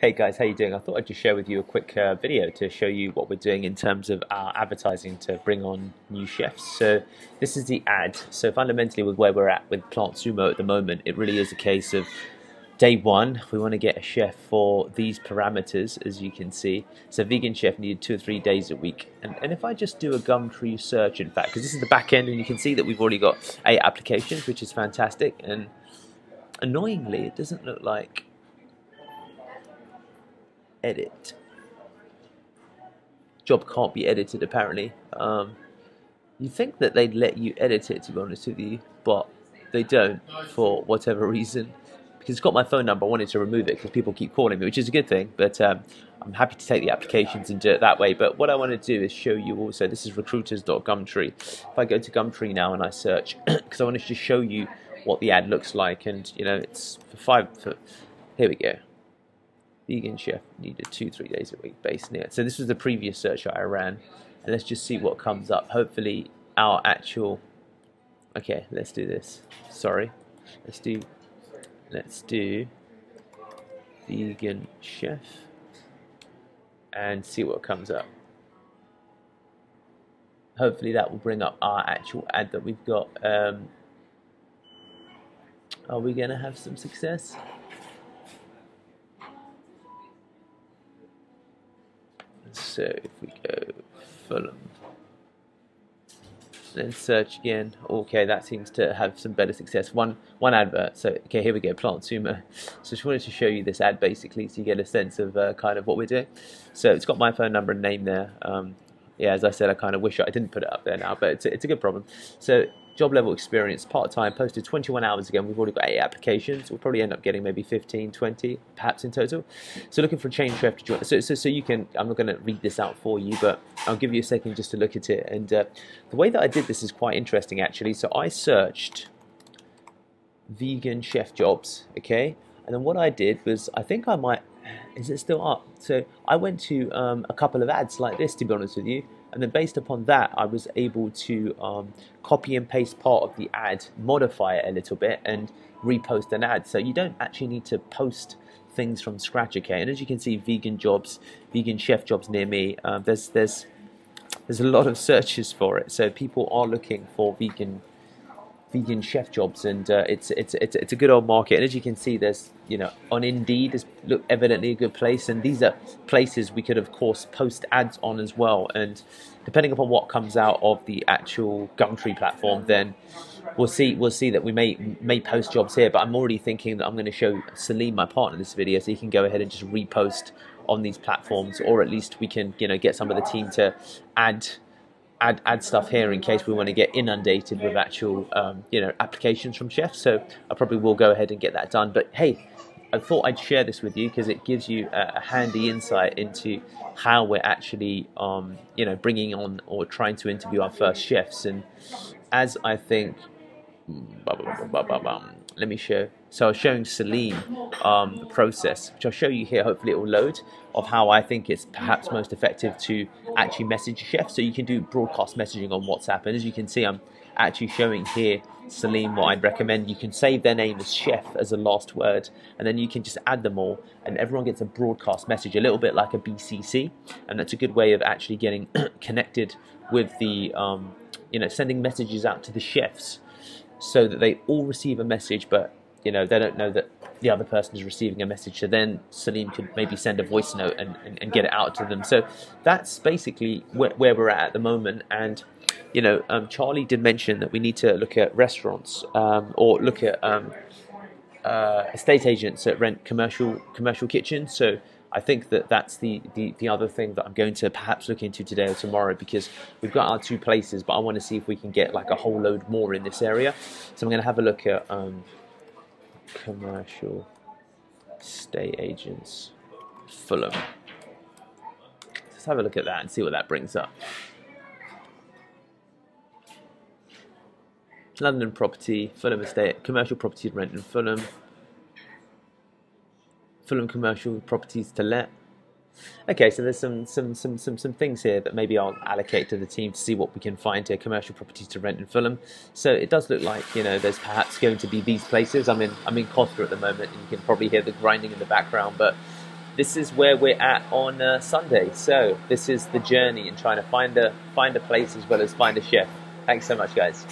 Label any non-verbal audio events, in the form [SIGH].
Hey guys, how you doing? I thought I'd just share with you a quick uh, video to show you what we're doing in terms of our advertising to bring on new chefs. So this is the ad. So fundamentally with where we're at with Plant Sumo at the moment, it really is a case of day one, we want to get a chef for these parameters, as you can see. So vegan chef needed two or three days a week. And, and if I just do a Gumtree search, in fact, because this is the back end and you can see that we've already got eight applications, which is fantastic. And annoyingly, it doesn't look like edit. Job can't be edited apparently. Um, you think that they'd let you edit it to be honest with you, but they don't for whatever reason. Because it's got my phone number, I wanted to remove it because people keep calling me, which is a good thing. But um, I'm happy to take the applications and do it that way. But what I want to do is show you also. This is recruiters.gumtree. If I go to Gumtree now and I search, [CLEARS THROAT] because I want to just show you what the ad looks like, and you know, it's for five. For, here we go vegan chef needed two, three days a week based near. So this was the previous search I ran. And let's just see what comes up. Hopefully our actual, okay, let's do this. Sorry. Let's do, let's do vegan chef and see what comes up. Hopefully that will bring up our actual ad that we've got. Um, are we going to have some success? So if we go Fulham, then search again. Okay, that seems to have some better success. One one advert. So okay, here we go. Plant Sumo. So just wanted to show you this ad basically, so you get a sense of uh, kind of what we're doing. So it's got my phone number and name there. Um, yeah, as I said, I kind of wish I didn't put it up there now, but it's a, it's a good problem. So job level experience, part time, posted 21 hours again. We've already got eight applications. We'll probably end up getting maybe 15, 20, perhaps in total. So looking for a change chef to join. So, so, so you can, I'm not going to read this out for you, but I'll give you a second just to look at it. And uh, the way that I did this is quite interesting actually. So I searched vegan chef jobs, okay? And then what I did was, I think I might, is it still up? So I went to um, a couple of ads like this, to be honest with you and then based upon that I was able to um, copy and paste part of the ad modify it a little bit and repost an ad. So you don't actually need to post things from scratch okay? And as you can see vegan jobs vegan chef jobs near me uh, there's there's there's a lot of searches for it. So people are looking for vegan vegan chef jobs, and uh, it's, it's it's it's a good old market. And as you can see, there's you know on Indeed is look evidently a good place, and these are places we could of course post ads on as well. And depending upon what comes out of the actual Gumtree platform, then we'll see we'll see that we may may post jobs here. But I'm already thinking that I'm going to show Salim, my partner, this video, so he can go ahead and just repost on these platforms, or at least we can you know get some of the team to add add add stuff here in case we want to get inundated with actual um, you know applications from chefs. So I probably will go ahead and get that done. But hey, I thought I'd share this with you because it gives you a, a, handy insight into how we're actually um, you know bringing on or trying to interview our first chefs. And as I think, let me show. So I was showing Salim um, the process, which I'll show you here. Hopefully it will load of how I think it's perhaps most effective to actually message a chef. So you can do broadcast messaging on WhatsApp. And as you can see, I'm actually showing here Salim what I'd recommend. You can save their name as chef as a last word, and then you can just add them all, and everyone gets a broadcast message, a little bit like a BCC, and that's a good way of actually getting [CLEARS THROAT] connected with the, um, you know, sending messages out to the chefs so that they all receive a message, but you know they don't know that the other person is receiving a message. So then Salim could maybe send a voice note and, and, and get it out to them. So that's basically where, where, we're at at the moment. And you know, um, Charlie did mention that we need to look at restaurants um, or look at um, uh, estate agents that rent commercial commercial kitchens. So I think that that's the, the, the, other thing that I'm going to perhaps look into today or tomorrow because we've got our two places, but I want to see if we can get like a whole load more in this area. So I'm going to have a look at um, commercial estate agents, Fulham. Let's have a look at that and see what that brings up. London property, Fulham estate, commercial property rent in Fulham. Fulham commercial properties to let. Okay, so there's some some some some some things here that maybe I'll allocate to the team to see what we can find here. Commercial properties to rent in Fulham. So it does look like you know there's perhaps going to be these places. I'm in I'm in Costa at the moment, and you can probably hear the grinding in the background. But this is where we're at on uh, Sunday. So this is the journey and trying to find a find a place as well as find a chef. Thanks so much, guys.